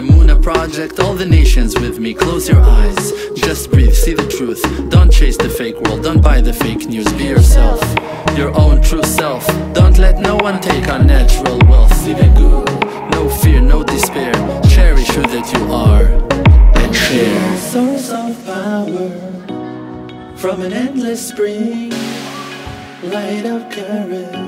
Emunah project, all the nations with me Close your eyes, just breathe, see the truth. Don't chase the fake world, don't buy the fake news. Be yourself, your own true self. Don't let no one take our natural wealth. No fear, no despair. Cherish who that you are And share. Source of power From an endless spring. Light of courage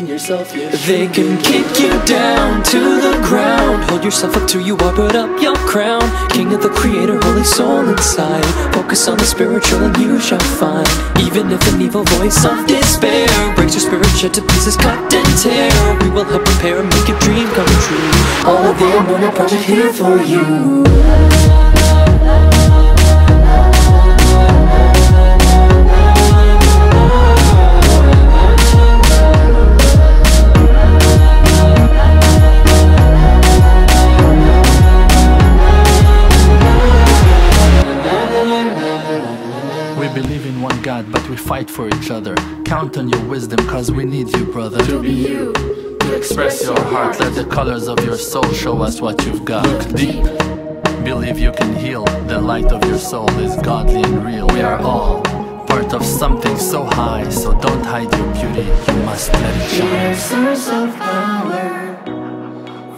in yourself. They can kick you down to the ground. Hold yourself up to you are, put up your crown. King of the creator, holy soul inside. Focus on the spiritual and you shall find. Even if an evil voice of despair Breaks your spirit, shed to pieces, cut and tear. We will help repair and make your dream come true. All of the Emunah Project here for you God, but we fight for each other. Count on your wisdom, cause we need you, brother. To be you, to express your heart. Let the colors of your soul show us what you've got. Look deep, believe you can heal. The light of your soul is godly and real. We are all part of something so high, so don't hide your beauty, you must let it shine. We're source of power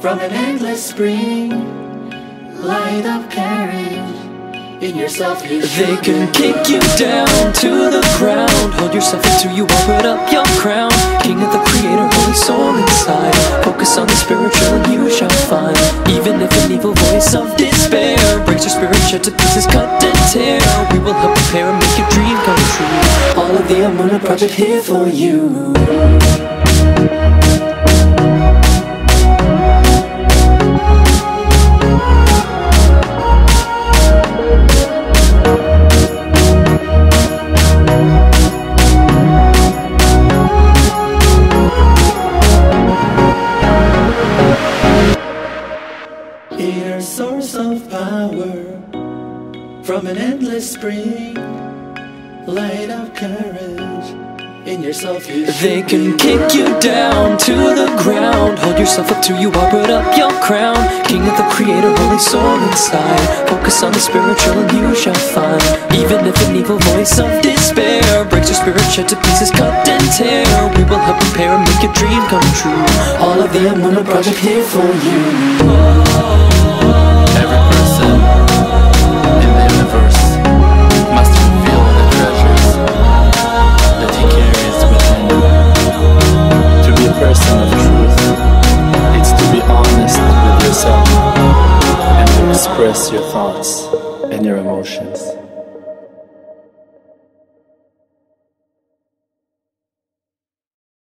from an endless spring, light of courage in yourself They can kick you down to the ground. Hold yourself until you put up your crown. King of the creator, holy soul inside. Focus on the spiritual and you shall find. Even if an evil voice of despair Breaks your spirit, shed to pieces, cut and tear. We will help repair and make your dream come true. All of the Emunah Project here for you from an endless spring, light of courage. In yourself, you they can kick you down to the ground. Hold yourself up to you are, put up your crown. King of the creator, holy soul inside. Focus on the spiritual, and you shall find. Even if an evil voice of despair breaks your spirit, shed to pieces, cut and tear, we will help repair and make your dream come true. All of the Emunah Project here for you. Express your thoughts and your emotions.